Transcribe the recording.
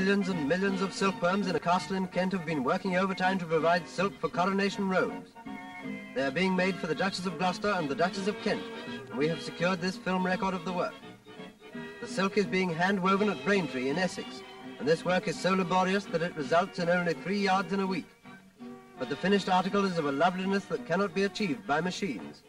Millions and millions of silkworms in a castle in Kent have been working overtime to provide silk for coronation robes. They are being made for the Duchess of Gloucester and the Duchess of Kent, and we have secured this film record of the work. The silk is being hand-woven at Braintree in Essex, and this work is so laborious that it results in only three yards in a week. But the finished article is of a loveliness that cannot be achieved by machines.